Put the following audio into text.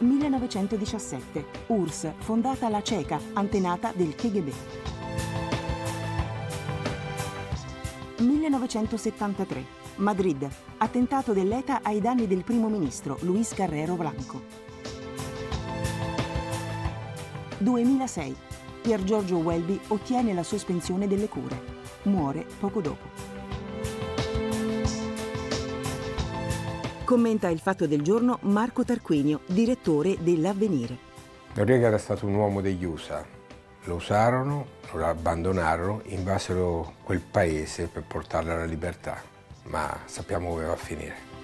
1917. URSS, fondata la CECA, antenata del KGB. 1973. Madrid. Attentato dell'ETA ai danni del primo ministro Luis Carrero Blanco. 2006. Pier Giorgio Welby ottiene la sospensione delle cure. Muore poco dopo. Commenta il fatto del giorno Marco Tarquinio, direttore dell'Avvenire. Noriega era stato un uomo degli USA. Lo usarono, lo abbandonarono, invasero quel paese per portarlo alla libertà, ma sappiamo come va a finire.